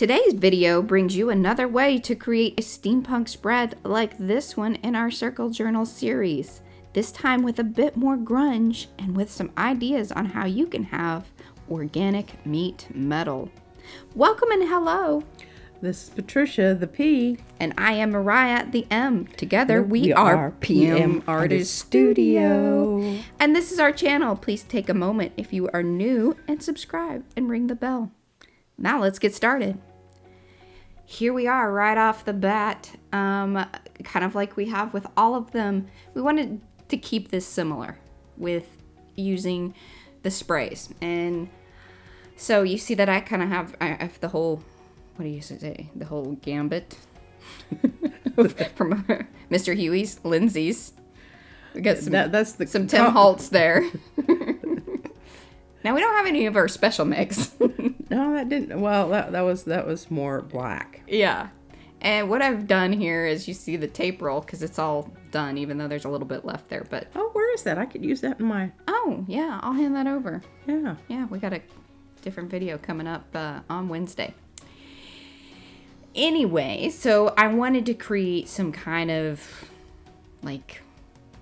Today's video brings you another way to create a steampunk spread like this one in our Circle Journal series. This time with a bit more grunge and with some ideas on how you can have organic meat metal. Welcome and hello. This is Patricia, the P. And I am Mariah, the M. Together we, We are, are PM, PM Artist. Studio. And this is our channel. Please take a moment if you are new and subscribe and ring the bell. Now let's get started. Here we are right off the bat. Um, kind of like we have with all of them. We wanted to keep this similar with using the sprays. And so you see that I kind of have, I have the whole, what do you say, the whole gambit from Mr. Huey's, Lindy's. We got some, That, that's the some Tim Holtz there. now we don't have any of our special mix. No, that didn't. Well, that, that was that was more black. yeah. And what I've done here is you see the tape roll because it's all done, even though there's a little bit left there. But Oh, where is that? I could use that in my. oh yeah, I'll hand that over. Yeah. Yeah, we got a different video coming up uh, on Wednesday. Anyway, so I wanted to create some kind of like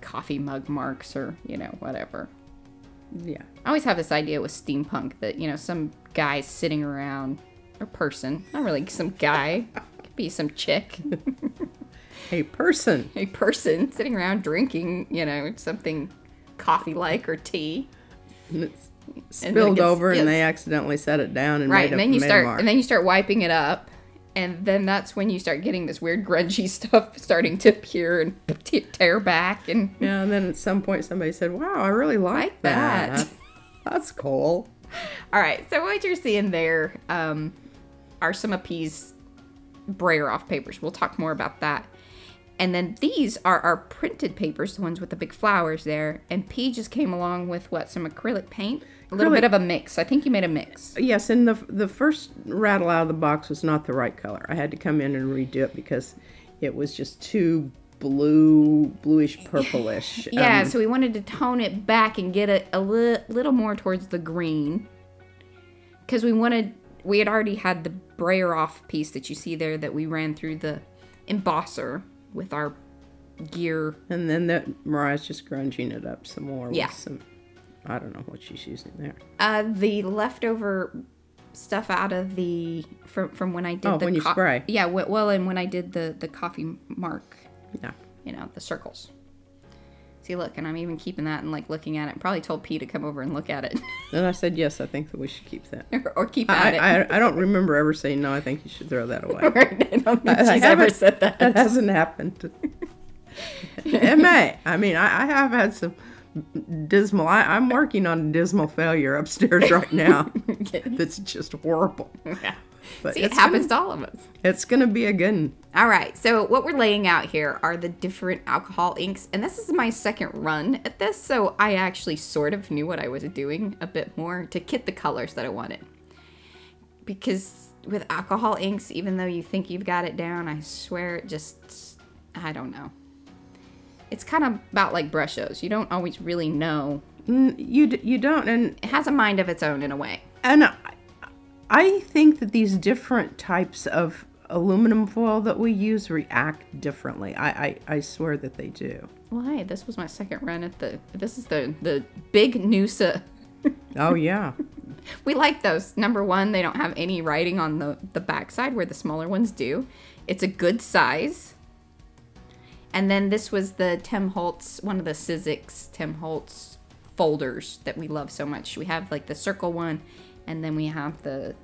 coffee mug marks or, you know, whatever. Yeah. I always have this idea with steampunk that, you know, some guy sitting around, or person, not really some guy, could be some chick, A person. a person sitting around drinking, you know, something coffee like or tea. And it's spilled gets- over, and they accidentally set it down and right made and a, then you start and then you start wiping it up and then that's when you start getting this weird grungy stuff starting to appear and tear back and yeah, and then at some point somebody said, "Wow, I really like, Like that." that. That's cool." all right so what you're seeing there um, are some of p's brayer off papers we'll talk more about that and then these are our printed papers the ones with the big flowers there and p just came along with what some acrylic paint a little Acrylic- bit of a mix i think you made a mix Yes, and the the first rattle out of the box was not the right color. I had to come in and redo it because it was just too blue, bluish purplish. Yeah, Um, so we wanted to tone it back and get it a li- little more towards the green. Because we wanted, we had already had the brayer off piece that you see there that we ran through the embosser with our gear. and then that Mariah's just grunging it up some more. Yeah. With some, I don't know what she's using there. Uh, the leftover stuff out of the from from when I did Oh, the when you spray. Yeah, well, and when I did the the coffee mark, Yeah. you know, the circles. See, look, and I'm even keeping that and like looking at it. Probably told P to come over and look at it, Then I said, yes, I think that we should keep that. or, or keep at I, it. I, I don't remember ever saying no. I think you should throw that away. I don't think I she's ever said that. That hasn't happened. it may. I mean, I, I have had some dismal. I, I'm working on a dismal failure upstairs right now. That's just horrible. Yeah. But See, it happens to all of us. It's gonna be a good. one. All right, so what we're laying out here are the different alcohol inks, and this is my second run at this, so I actually sort of knew what I was doing a bit more to kit the colors that I wanted. Because with alcohol inks, even though you think you've got it down, I swear it just, I don't know. It's kind of about like brushes. You don't always really know. You d- you don't, and It has a mind of its own in a way. and I, think that these different types of aluminum foil that we use react differently. I I, I swear that they do. Well, hey, this was my second run at the. This is the the big Noosa. Oh yeah. We like those. Number one, they don't have any writing on the the backside where the smaller ones do. It's a good size. And then this was the Tim Holtz, one of the Sizzix Tim Holtz folders that we love so much. We have like the circle one, and then we have the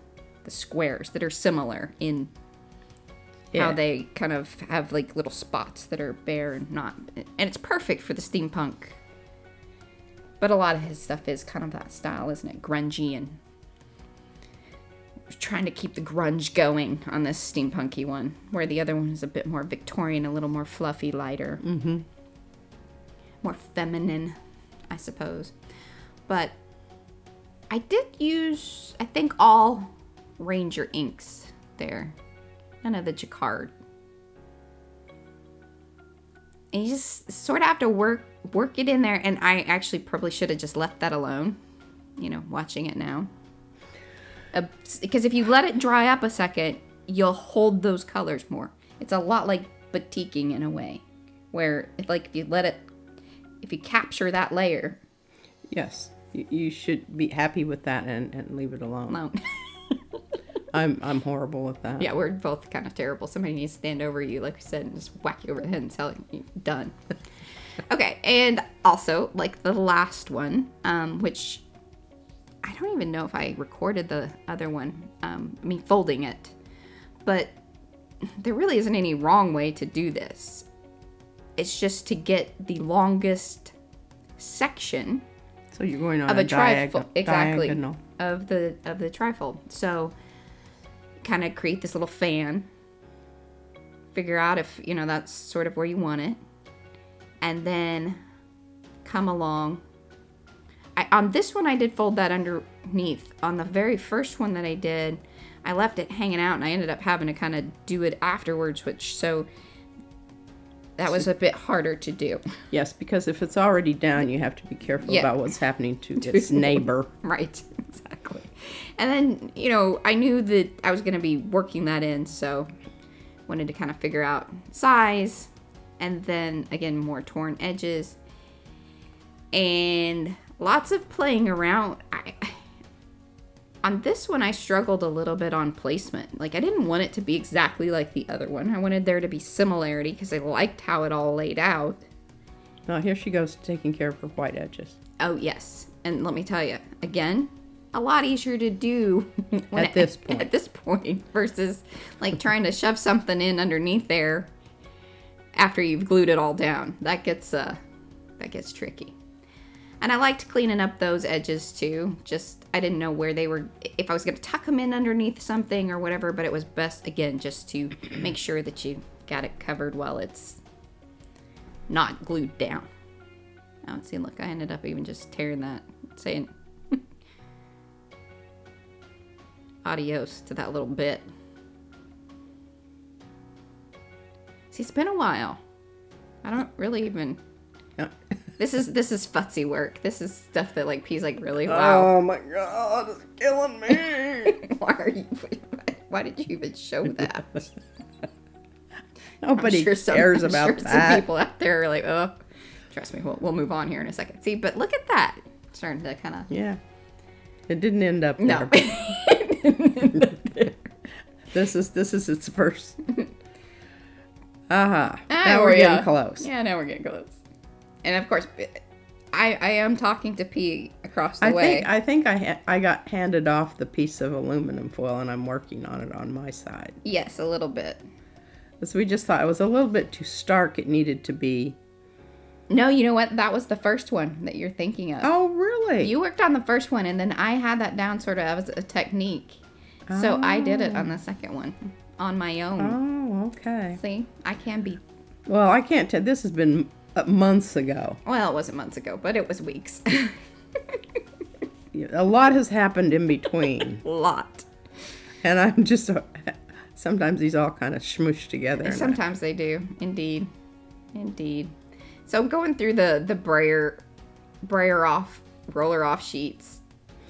the squares that are similar in how they kind of have like little spots that are bare and not and it's perfect for the steampunk. But a lot of his stuff is kind of that style isn't it? Grungy and trying to keep the grunge going on this steampunky one where the other one is a bit more victorian a little more fluffy lighter. Mm-hmm. more feminine i suppose. But i did use i think all ranger inks there. None of the jacquard. And you just sort of have to work work it in there and i actually probably should have just left that alone you know watching it now. Uh, because if you let it dry up a second you'll hold those colors more. It's a lot like batiking in a way, where if, like if you let it, if you capture that layer, Yes, you, should be happy with that and, and leave it alone. alone. I'm I'm horrible with that. yeah, we're both kind of terrible. Somebody needs to stand over you, like we said, and just whack you over the head and tell you done. okay, and also like the last one, um, which I don't even know if I recorded the other one. Um, I mean, folding it, but there really isn't any wrong way to do this. It's just to get the longest section So you're going on of a, a trifold exactly. diagonal. of the of the trifold. So kind of create this little fan. Figure out if you know that's sort of where you want it. And then come along. I, on this one i did fold that underneath. On the very first one that i did i left it hanging out and i ended up having to kind of do it afterwards which so that was a bit harder to do Yes, because if it's already down, you have to be careful Yeah. about what's happening to its neighbor. Right, exactly. And then, you know, I knew that I was going to be working that in, so wanted to kind of figure out size and then again more torn edges and lots of playing around. On this one I struggled a little bit on placement. Like I didn't want it to be exactly like the other one. I wanted there to be similarity because I liked how it all laid out. Now here she goes taking care of her white edges. Oh yes, and let me tell you again, a lot easier to do At this point. At this point, versus like trying to shove something in underneath there after you've glued it all down. That gets uh, that gets tricky. And I liked cleaning up those edges too. Just I didn't know where they were, if I was gonna tuck them in underneath something or whatever. But it was best again just to make sure that you got it covered while it's not glued down. I don't see, look, I ended up even just tearing that, saying adios to that little bit. See, it's been a while. I don't really even. This is this is futzy work. This is stuff that like P's like really wow. Oh my god, it's killing me. Why are you? Why did you even show that? Nobody sure some- cares I'm about sure that. Some people out there are like, oh, trust me, we'll, we'll move on here in a second. See, but look at that. It's starting to kind of Yeah. It didn't end up no. there. This is this is its first. Uh-huh. Aha. now we're we getting close. Yeah, now we're getting close. And of course, I I am talking to P across the I way. think I think I ha- I got handed off the piece of aluminum foil and I'm working on it on my side. yes, a little bit. So we just thought it was a little bit too stark. It needed to be. No, you know what? That was the first one that you're thinking of. Oh really? You worked on the first one, and then I had that down sort of as a technique. So I did it on the second one on my own. Oh okay. See, I can be. Well, I can't tell. This has been months ago. Well, it wasn't months ago, but it was weeks. A lot has happened in between, a lot. and I'm just. uh, Sometimes these all kind of smush together. and I- Sometimes they do, indeed, indeed. So I'm going through the the brayer, brayer off, roller off sheets,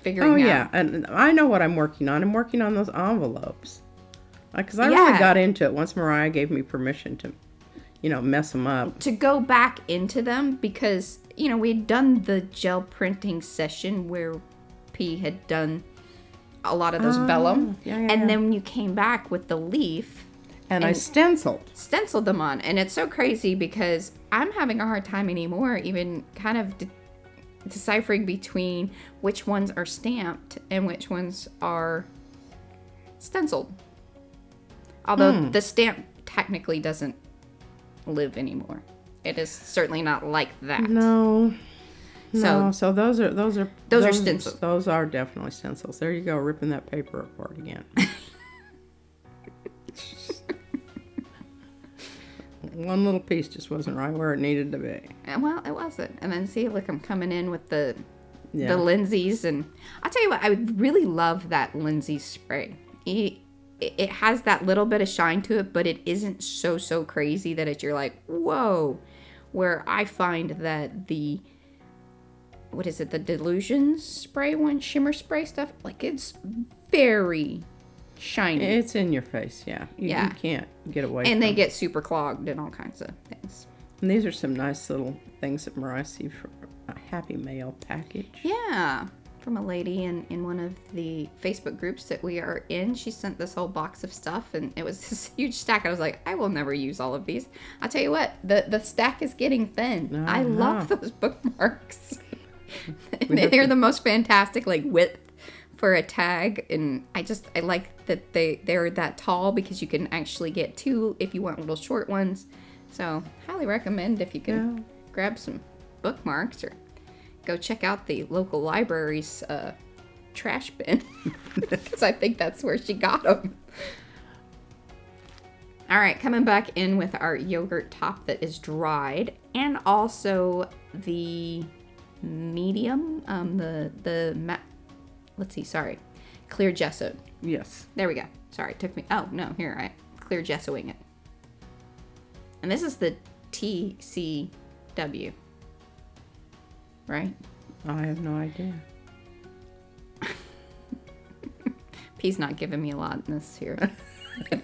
figuring Oh out. yeah, and I know what I'm working on. I'm working on those envelopes, because I Yeah. really got into it once Mariah gave me permission to, you know, mess them up. to go back into them because you know we'd done the gel printing session where P had done a lot of those vellum, Oh, yeah, yeah, and yeah. then when you came back with the leaf, And, I stenciled. stenciled them on, and it's so crazy because I'm having a hard time anymore, even kind of de- deciphering between which ones are stamped and which ones are stenciled. Although Hmm. the stamp technically doesn't live anymore. It is certainly not like that. No. So- No, so those are those are Those are stencils. Those are definitely stencils. There you go, ripping that paper apart again. One little piece just wasn't right where it needed to be. Uh, well, it wasn't. And then see, look, I'm coming in with the Yeah. the Lindy's, and I'll tell you what, I would really love that Lindy's spray. It has that little bit of shine to it, but it isn't so so crazy that it, you're like, whoa. Where I find that the what is it, the Dylusions spray one, shimmer spray stuff, like it's very shiny. It's in your face, yeah. You, Yeah. you can't get away. and they from get super clogged and all kinds of things. And these are some nice little things that Mariah received from a Happy Mail package. Yeah, from a lady in, in one of the Facebook groups that we are in. She sent this whole box of stuff, and it was this huge stack. I was like, I will never use all of these. I'll tell you what, the, the stack is getting thin. I love Uh-huh. those bookmarks. They're to- the most fantastic, like width for a tag, and I just I like that they they're that tall because you can actually get two if you want little short ones. So highly recommend if you can Yeah. grab some bookmarks or go check out the local library's uh, trash bin because I think that's where she got them. All right, coming back in with our yogurt top that is dried, and also the medium, um, the the let's see, sorry, clear gesso. Yes. There we go. Sorry, it took me. Oh no, here I clear gessoing it. And this is the TCW, right? I have no idea. P's not giving me a lot in this here.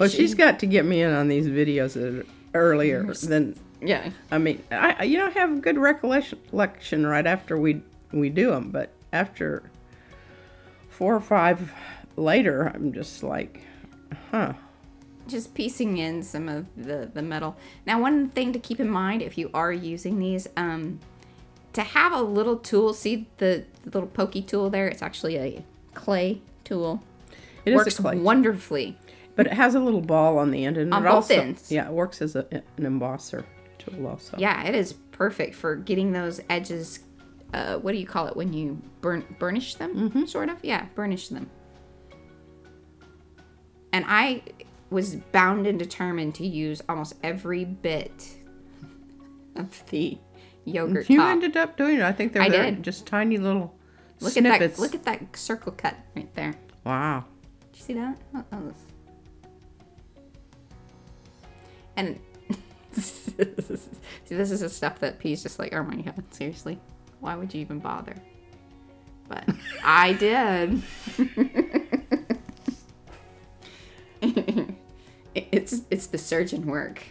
Well, She- she's got to get me in on these videos that earlier than. yeah. I mean, I you know have good recollection recollection right after we we do them, but after four or five later, I'm just like, huh. just piecing in some of the the metal. Now, one thing to keep in mind if you are using these, um, to have a little tool. See the, the little pokey tool there? It's actually a clay tool. It Works wonderfully. but it has a little ball on the end, and On it both also ends. yeah, it works as a, an embosser tool also. Yeah, it is perfect for getting those edges. Uh, what do you call it when you burn burnish them? Sort of, yeah, burnish them. And I was bound and determined to use almost every bit of the yogurt You top. ended up doing it. I think they're, I did. just tiny little look snippets. at that! Look at that circle cut right there. wow. Did you see that? And see, this is the stuff that P's just like, oh my god, seriously, why would you even bother? But I did. it's it's the surgeon work.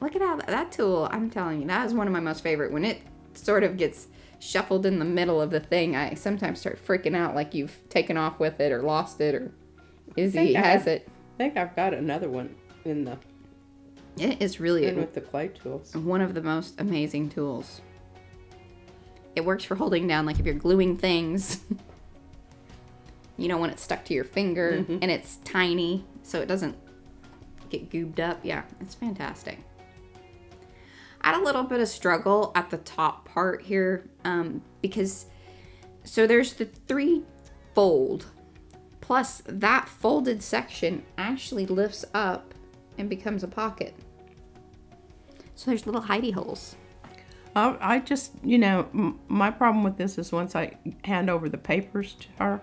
Look at how that, that tool. I'm telling you, that is one of my most favorite. When it sort of gets shuffled in the middle of the thing, I sometimes start freaking out like you've taken off with it or lost it or Izzy I has have- it. I think I've got another one in the It is really in with the clay tools. one of the most amazing tools. It works for holding down, like if you're gluing things. you know, when it's stuck to your finger mm-hmm. and it's tiny, so it doesn't get goobed up. Yeah, it's fantastic. Had a little bit of struggle at the top part here um, because so there's the three fold, plus that folded section actually lifts up and becomes a pocket. So there's little hidey holes. I, I just, you know, my problem with this is once I hand over the papers to her,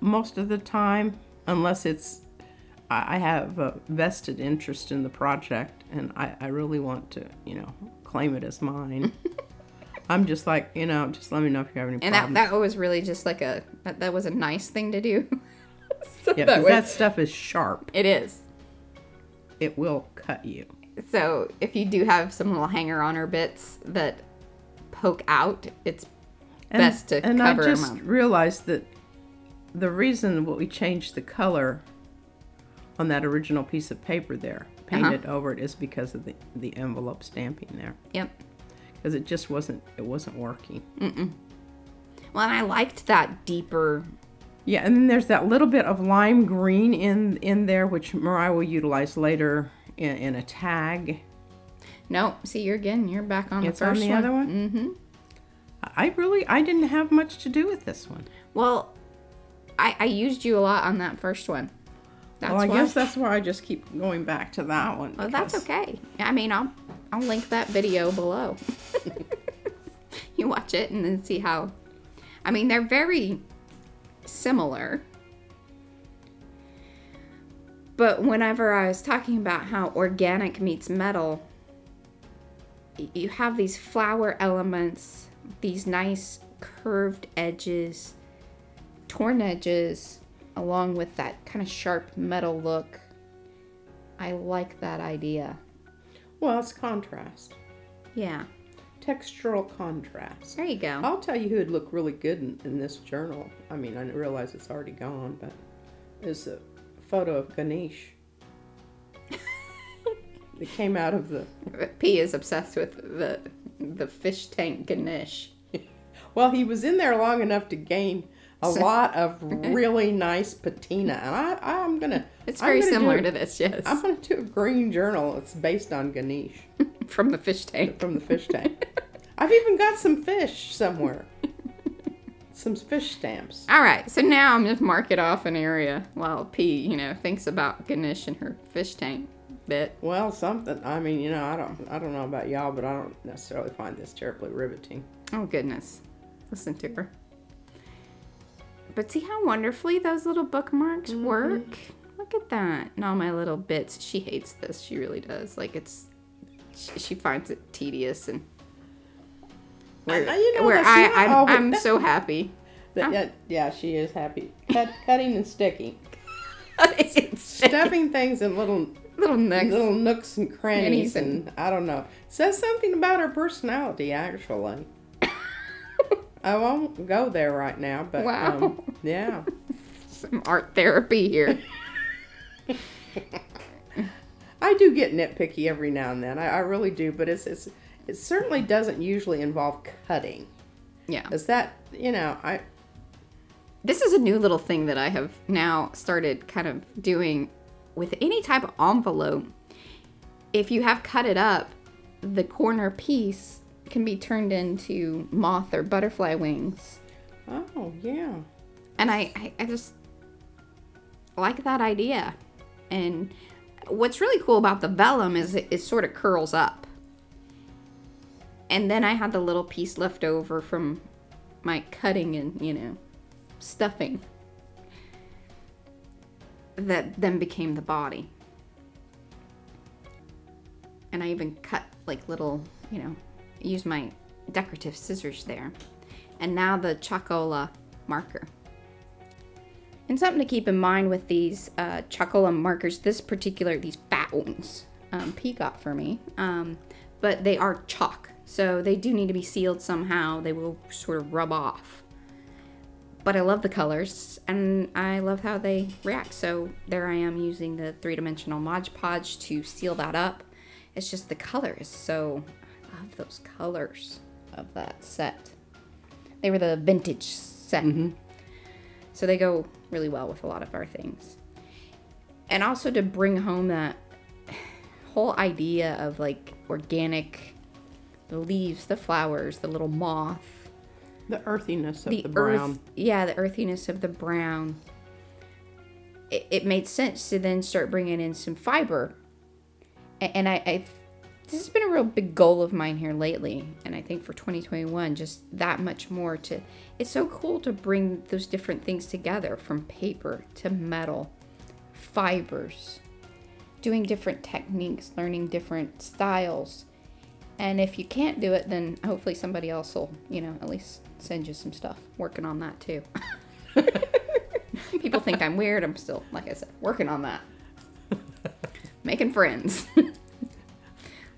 most of the time, unless it's, I I have a vested interest in the project and I, I really want to, you know, claim it as mine. I'm just like, you know, just let me know if you have any And that, problems. that was really just like a that, that was a nice thing to do. So yeah, that that stuff is sharp. it is. It will cut you. So if you do have some little hanger oner bits that poke out, it's And, best to and cover I 'em just up. realized that the reason what we changed the color on that original piece of paper there, Uh-huh. painted over it, is because of the, the envelope stamping there. Yep. Because it just wasn't it wasn't working. Well, and I liked that deeper. Yeah, and then there's that little bit of lime green in in there, which Mariah will utilize later in, in a tag. No, see, you're again. You're back on It's the on first the other one? Mm-hmm. I really I didn't have much to do with this one. Well, I, I used you a lot on that first one. That's well, I why. guess that's why I just keep going back to that one. Well, that's okay. I mean, I'll I'll link that video below. you watch it and then see how. I mean, they're very similar. But whenever I was talking about how organic meets metal, you have these flower elements, these nice curved edges, torn edges along with that kind of sharp metal look. I like that idea. Well, it's contrast, Yeah. textural contrast. There you go. I'll tell you who'd look really good in, in this journal. I mean, I realize it's already gone, but is a photo of Ganesh. it came out of the. P is obsessed with the the fish tank Ganesh. Well, he was in there long enough to gain a lot of really nice patina, and I, I'm gonna. It's very gonna similar do, to this, yes. I'm gonna do a green journal. It's based on Ganesh From the fish tank. from the fish tank. I've even got some fish somewhere. Some fish stamps. All right, so now I'm just mark it off an area while P, you know, thinks about Ganesh and her fish tank bit. Well, something. I mean, you know, I don't, I don't know about y'all, but I don't necessarily find this terribly riveting. Oh goodness, listen to her. But see how wonderfully those little bookmarks Mm-hmm. work. Look at that, and all my little bits. She hates this. She really does. Like it's, she, she finds it tedious and. Where, I- you know, where that's I, not I'm, I'm so happy. That, yeah, yeah, she is happy. Cut, cutting and sticking, stuffing things in little, little necks. little nooks and crannies, Crannies and- and I don't know. Says something about her personality, actually. I won't go there right now, but Wow. um, yeah. Some art therapy here. I do get nitpicky every now and then. I, I really do, but it's it's it certainly doesn't usually involve cutting. Yeah. Is that you know I This is a new little thing that I have now started kind of doing with any type of envelope. If you have cut it up, the corner piece can be turned into moth or butterfly wings. oh yeah And I, I, I just like that idea. And what's really cool about the vellum is it, it sort of curls up. And then I had the little piece left over from my cutting and, you know, stuffing that then became the body. And I even cut like little, you know, use my decorative scissors there. And now the Chocola marker. And something to keep in mind with these uh, Chocola markers, this particular, these fat ones, um, P got for me, um, but they are chalk. So they do need to be sealed somehow. They will sort of rub off. But I love the colors and I love how they react. So there I am using the three dimensional Mod Podge to seal that up. It's just the color is so, love those colors of that set. They were the vintage set. Mm-hmm. So they go really well with a lot of our things. And also to bring home that whole idea of like organic, the leaves, the flowers, the little moth, the earthiness of the, the, brown. earth, yeah, the earthiness of the brown. It, it made sense to then start bringing in some fiber. A- And I, I, this has been a real big goal of mine here lately. And I think for 2021, just that much more to, it's so cool to bring those different things together from paper to metal, fibers, doing different techniques, learning different styles. And if you can't do it, then hopefully somebody else will, you know, at least send you some stuff. Working on that too. People think I'm weird. I'm still, like I said, working on that. Making friends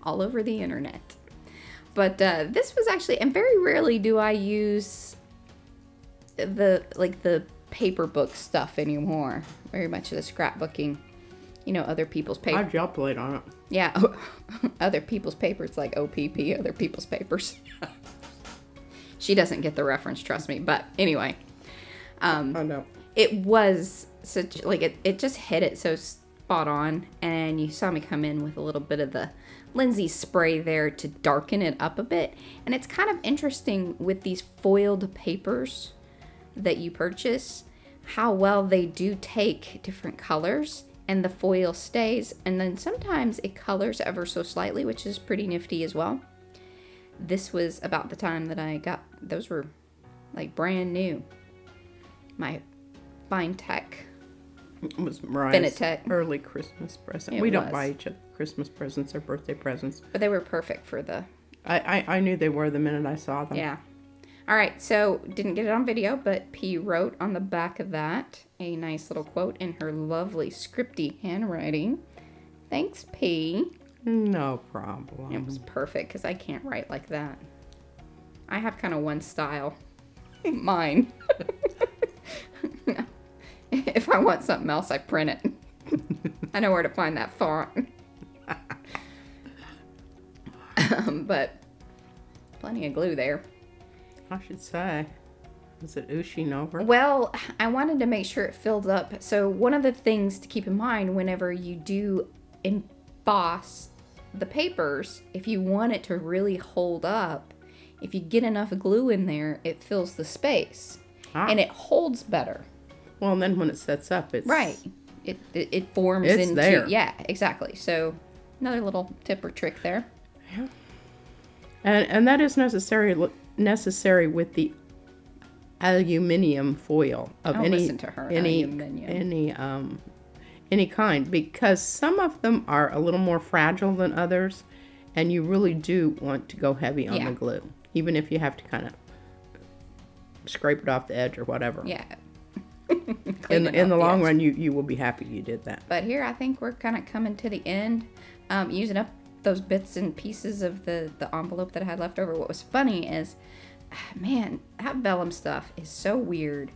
all over the internet. But uh, this was actually, and very rarely do I use the like the paper book stuff anymore. Very much of the scrapbooking, you know, other people's paper. I gel plate on it. Yeah, other people's papers, like OPP, other people's papers. she doesn't get the reference, trust me. But anyway, um, I know. it was such like it, it just hit it so spot on. And you saw me come in with a little bit of the Lindsay spray there to darken it up a bit. And it's kind of interesting with these foiled papers that you purchase how well they do take different colors and the foil stays and then sometimes it colors ever so slightly which is pretty nifty as well this was about the time that i got those were like brand new my Finetec It was Mariah's Benetech. early Christmas present. It we don't was. buy each other Christmas presents or birthday presents. but they were perfect for the I, I, I knew they were the minute I saw them. yeah All right, so didn't get it on video, but P wrote on the back of that a nice little quote in her lovely scripty handwriting. Thanks, P. No problem. It was perfect because I can't write like that. I have kind of one style. Mine. if I want something else, I print it. I know where to find that font. um, but plenty of glue there. I should say. Is it ooshing over? Well, I wanted to make sure it filled up. So, one of the things to keep in mind whenever you do emboss the papers, if you want it to really hold up, if you get enough glue in there, it fills the space Ah. and it holds better. Well, and then when it sets up, it's Right. It, it, it forms It's into. there. Yeah, exactly. So, another little tip or trick there. Yeah. And and that is necessary necessary with the aluminium foil of Don't any listen to her, any aluminium. any um any kind because some of them are a little more fragile than others and you really do want to go heavy on Yeah. the glue even if you have to kind of scrape it off the edge or whatever. Yeah. in in the long run you you will be happy you did that. But here, I think we're kind of coming to the end, um, using up those bits and pieces of the the envelope that I had left over. What was funny is, ah, man, that vellum stuff is so weird.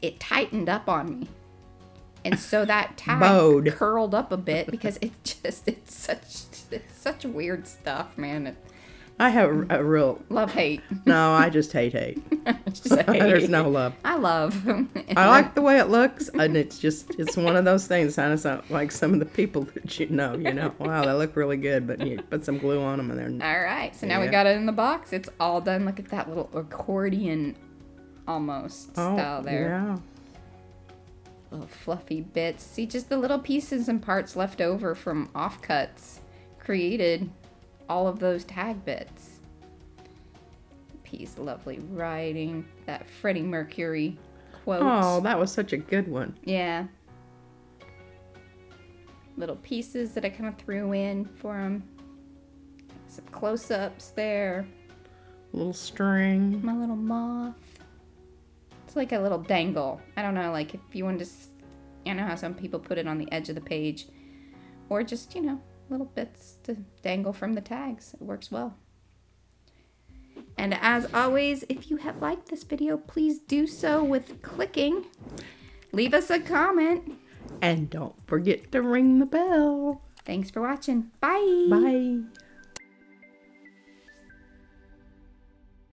It tightened up on me, and so that tag curled up a bit because it just it's such it's such weird stuff, man. It, I have a, real love hate. no, I just hate hate. Just hate. There's no love. I love. I like the way it looks, and it's just it's one of those things. Kind of like some of the people that you know. You know, wow, they look really good, but you put some glue on them, and they're All right, so now we got it in the box. It's all done. Look at that little accordion almost oh style there. yeah. Little fluffy bits. See, just the little pieces and parts left over from offcuts created all of those tag bits. Piece, lovely writing. That Freddie Mercury quote. Oh, that was such a good one. Yeah. Little pieces that I kind of threw in for him. Some close ups there. Little string. My little moth. It's like a little dangle. I don't know, like if you wanted to, I know how some people put it on the edge of the page, or just you know little bits to dangle from the tags. It works well. And as always, if you have liked this video, please do so with clicking. Leave us a comment. And don't forget to ring the bell. Thanks for watching. Bye. Bye.